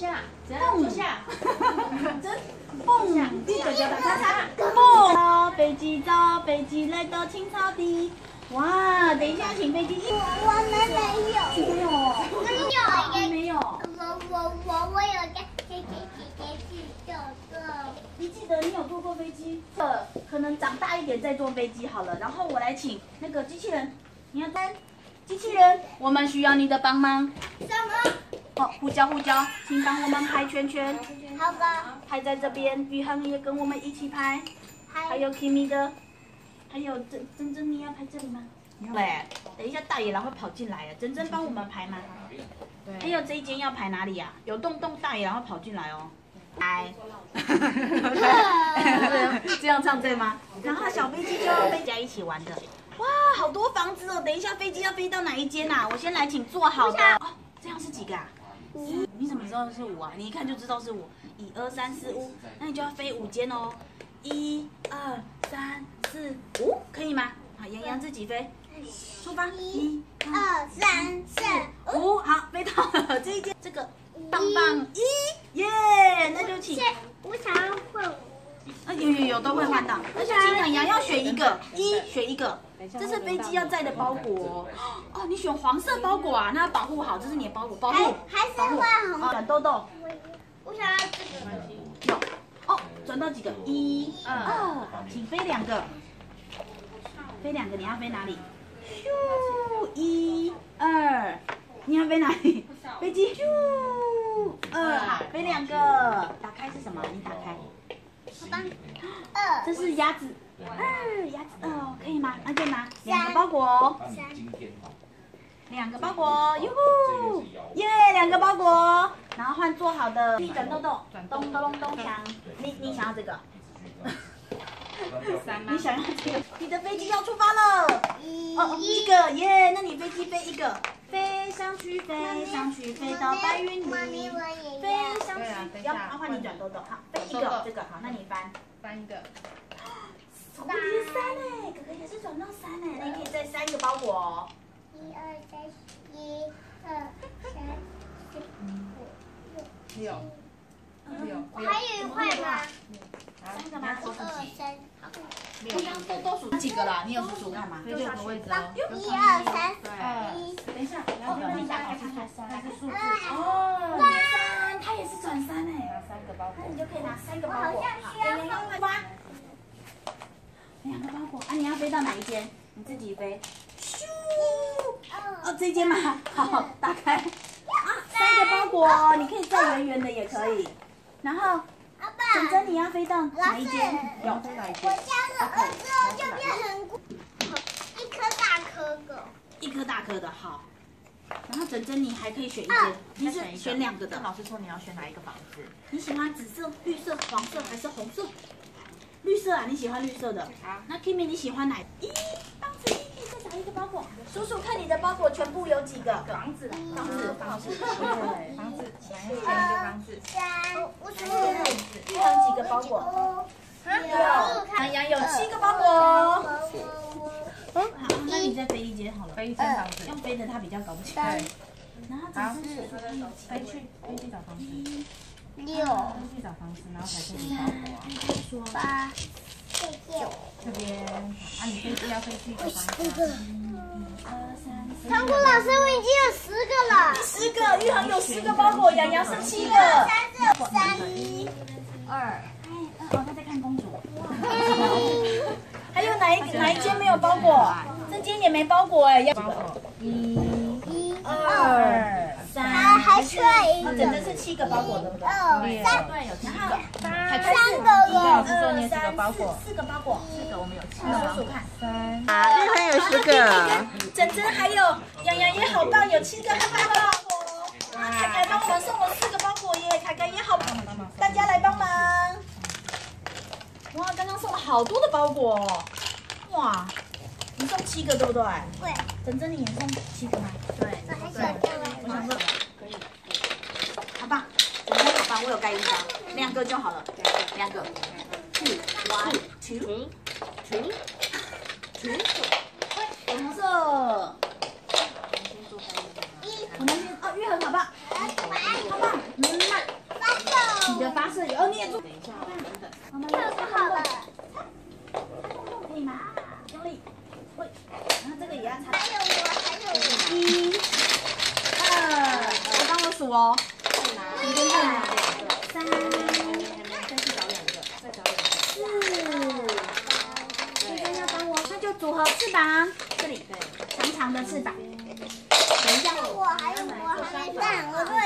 下，只要坐下，真蹦，第一个叫他叉叉蹦。走飞机走飞机来到青草地，哇！等一下，请飞机。我们没有。没有，我有一个，没有。我我我我有一个姐姐姐姐是这个。你记得你有坐过飞机？呃，可能长大一点再坐飞机好了。然后我来请那个机器人，你要单机器人，我们需要你的帮忙。什么？哦，呼叫呼叫，请帮我们拍圈圈，好吧。拍在这边。宇航也跟我们一起拍，还还有 Kimi 的，还有珍珍珍，你要拍这里吗？对，等一下大野狼会跑进来了，珍珍帮我们拍吗？还有这一间要排哪里呀、有洞洞大野狼会跑进来哦。来，这样唱对吗？然后小飞机就要飞起来一起玩的。哇，好多房子哦！等一下飞机要飞到哪一间呐、我先来请坐好的。哦，这样是几个啊？一，你怎么知道是五啊？你一看就知道是五。一二三四五，那你就要飞五间哦。一二三四五，可以吗？好，洋洋自己飞，出发。一二三四五。好，飞到了这一间，这个棒棒一，耶，那就请。我想要混。啊，有有有都会换到，那就请洋洋要选一个，一选一个，这是飞机要载的包裹哦。哦，你选黄色包裹啊，那要保护好，这是你的包裹，保护。还还是换红的转豆豆，我想要这个。有。哦，转到几个？一、二，请飞两个，飞两个，你要飞哪里？咻，一、二，你要飞哪里？飞机咻，二，飞两个，打开是什么？你打开。好吧。二这是鸭子，二牙齿哦，可以吗？那就拿两个包裹哦，两个包裹，哟呼，耶，两个包裹，然后换做好的，转豆豆，咚咚咚咚响，你你想要这个？你想要这个？你的飞机要出发了，哦，一个耶，那你飞机飞一个，飞上去，飞上去，飞到白云里飞。上去，要要换你转豆豆，好，飞一个这个，好，那你翻。翻一个，总共是三哎，哥哥也是转到三哎，那你可以再塞一个包裹哦。一二三，一二三四五六，六，我还有一块吗？三个吗？一二三，刚刚豆豆数几个了？你有数数看吗？六个位置哦。一二三，对，一等一下，哦，你打开看看三，它是数字，哦，三，它也是转三哎，拿三个包裹那你。就可以拿三个包裹。我好像需要好洋洋发。两个包裹啊，你要飞到哪一间？你自己飞。咻，哦，这间吗？好，打开。啊，三个包裹，你可以再圆圆的也可以。然后，阿爸，整整你要飞到哪一间？要飞哪一我家的儿子就变很贵，一颗大颗的。一颗大颗的，好。然后整珍你还可以选一啊间，你是选两个的。老师说你要选哪一个房子？你喜欢紫色、绿色、黄色还是红色？绿色啊，你喜欢绿色的。好那 Kimi 你喜欢哪？一棒子一，再找一个包裹。数数看你的包裹全部有几个？房子啦，房子房子，对，房子，两人选一个房子。三，我数玉恒几个包裹？六，南洋有七个包裹。好，那你再飞一间好了。飞一间房子。用飞的他比较搞不清。三然后好只是飞去，飞去找房子，六，飞去找房子，然后才可以包裹啊。说八，九，这边，啊，你飞机要飞去一个房子。糖果老师，我已经有十个了。十个，玉恒有十个包裹，洋洋是七个。三六三，一、二，哎，哦，他在看公主。还有哪一哪一间没有包裹？这间也没包裹哎，要一、一二、还还缺一哦，整个，是七个包裹，对不对？三，对，有七个。三始个了。老师说你有几个三包裹？四个包裹。四个，我们有七你个。数数看。三，啊，玉恒有十个，珍珍还有洋洋也好棒，有七个包裹。哇，凯凯帮我们送了四个包裹耶，凯凯也好棒，大家来帮忙。哇，刚刚送了好多的包裹哦，哇，你送七个对不对？对，珍珍你也送七个吗？对，我还想再我想说可以，好棒，整整两个就好了，两个，two one two two two，粉红色，我们先哦，玉恒好棒，好棒，嗯嘛。的发射有，哦，你也做。我们来太好了。可以吗？用力，会。然后这个也要插。还有我，还有我。一、二，我帮我数哦。你跟看哪？三、四。这边要帮我，那就组合翅膀，这里长长的翅膀。等一下，我还有我还没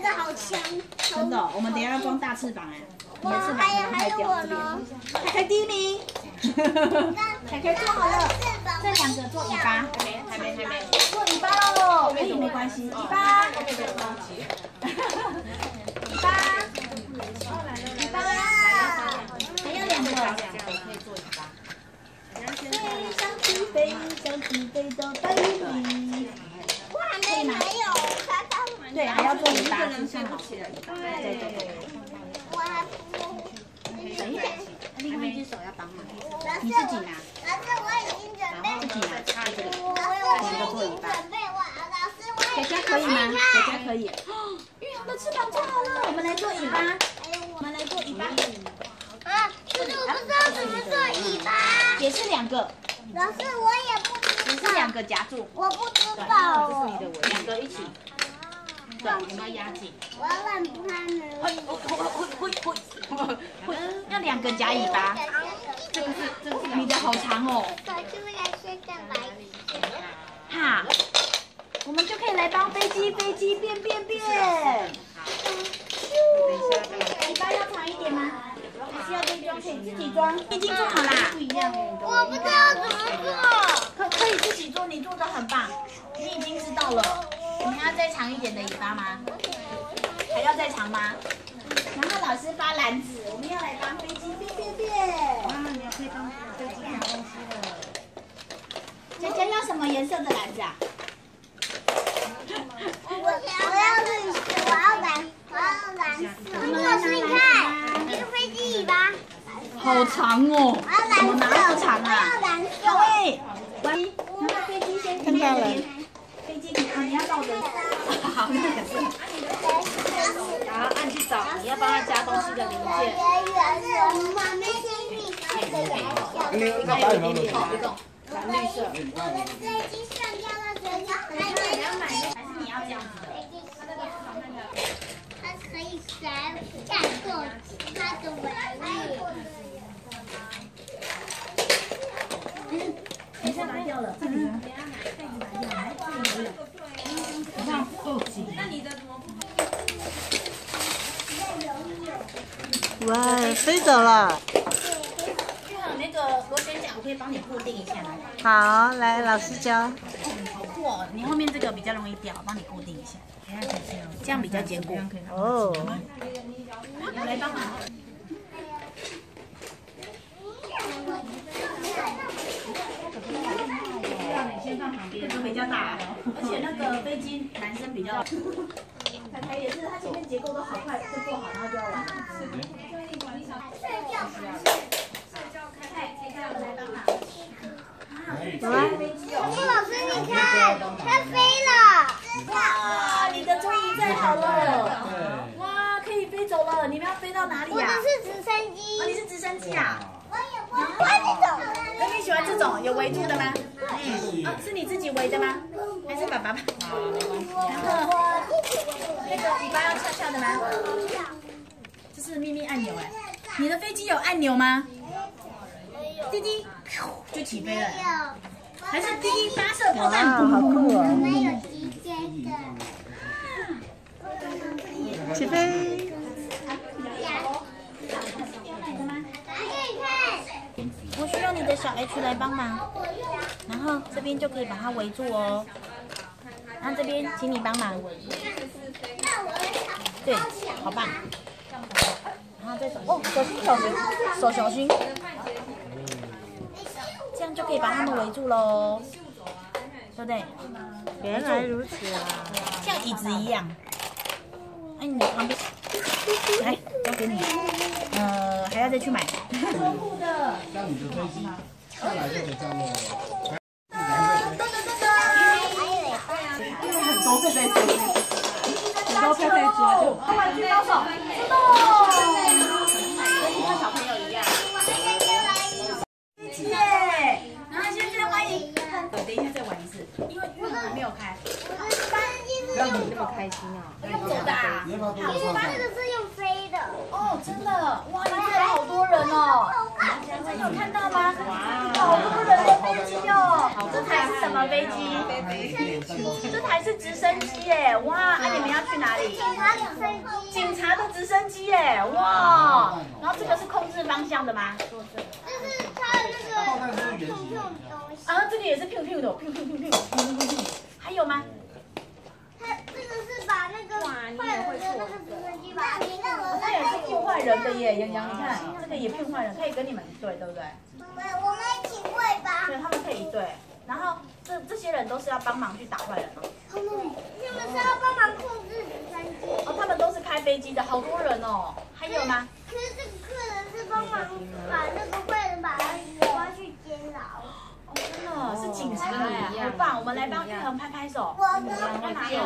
蛋，我做一个好强。真的，我们等一下要装大翅膀哎。哇还有还有我呢。凯凯第一名。凯凯做好了，这两个做尾巴。还没还没。做尾巴喽，可以没关系，尾巴。尾巴。尾巴。还有两个。飞上去，飞上去，飞到百里。我还没没有，他他对，还要做尾巴。对对对。我还等一下，另外一只手要帮忙。你自己拿。老师，我已经准备。自己拿，插这里。我我已经准备完了，老师，我姐姐可以吗？姐姐可以。玉阳的翅膀做好了，我们来做尾巴。我们来做尾巴。啊，可是我不知道怎么做尾巴。也是两个。老师，我也不知道。也是两个夹住。我不知道。这是你的尾，两个一起。对，你们要压紧。我懒不看呢。会会会会会，要两个夹尾巴。这个是这个是你的好长哦。可是为了先干白我们就可以来帮飞机飞机变变变。尾巴要长一点吗？还是要再装？可以自己装。已经做好啦。不一样。我不知道怎么做。可可以自己做，你做的很棒，你已经知道了。你还要再长一点的尾巴吗？还要再长吗？然后老师发篮子，我们要来帮飞机变变变。啊，你要可以当飞机拿东西了。姐姐要什么颜色的篮子啊？我我要绿色，我要蓝，我要蓝色。你看，一个飞机尾巴。好长哦！我要蓝色。怎么拿那么长我啊？要蓝色。好诶，喂，然后飞机先看到了飞机你啊，你要倒着。好，那个是。然后按去找你要帮他加东西的零件。我没听你看的颜色。一个打羽毛球，一个蓝绿色。我的飞机上掉了水饺，还买，还是你要这样子的？它可以闪战斗它的尾翼。你先拿掉了，这里呢？你看够紧。那你的怎么不？哇，飞走了。就有那个螺旋桨，我可以帮你固定一下来。好，来，老师教。好酷哦！你后面这个比较容易掉，帮你固定一下，这样比较坚固。哦，来帮忙。先放旁边，这个比较大，而且那个飞机男生比较。凯凯也是，他前面结构都好快就做好，然后就要玩。睡觉。凯凯，凯凯，我来帮忙。老师，你看，它飞了。哇，你的终于载好了。哇，可以飞走了。你们要飞到哪里我的呀？是直升机哦，。你是直升机啊？我也不喜欢这种。那你喜欢这种有围住的吗？哦，是你自己围的吗？还是爸爸？然后那个尾巴要翘翘的吗？这是秘密按钮哎。你的飞机有按钮吗？滴滴，就起飞了。还是第一发射炮哇，弹？好酷哦！没有极限的。起飞。我需要你的小 H 来帮忙，然后这边就可以把它围住哦。然后这边请你帮忙。对，好棒。然后再手哦，小心小心，手小心，就可以把它们围住喽，对不对？原来如此啊！像椅子一样。哎，你旁边，来交给你。呃，还要再去买。让你的飞机下来就可以这样了。很多个在这里。你看玩起来喽！玩具高手，出动！跟其他小朋友一样。耶！然后现在欢迎，等一下再玩一次，因为运动还没有开。让你那么开心啊！用走的啊？这上？个是用飞的。哦，真的，哇，你这来好多人哦！你有看到吗？好多人的飞机哦！这台是什么飞机？这台是直升机耶！哇，那你们要去哪里？警察的飞机，警察的直升机耶！哇！然后这个是控制方向的吗？就是它的那个碰碰的东西。啊，这个也是 p 噗的还有吗？他这个是把那个坏人的那个直升机把它给我这也是骗坏人的耶，杨洋，你看这个也骗坏人，可以跟你们一对，对不对？我们我们一起对吧。对，他们可以一对。然后这这些人都是要帮忙去打坏人哦。他们你们是要帮忙控制直升机。哦，他们都是开飞机的，好多人哦。还有吗？可是这个客人是帮忙把那个坏人把他抓去监牢。哦，是警察哎，好棒！我们来帮玉恒拍拍手，我的在哪里？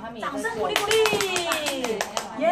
他们也掌声鼓励鼓励！耶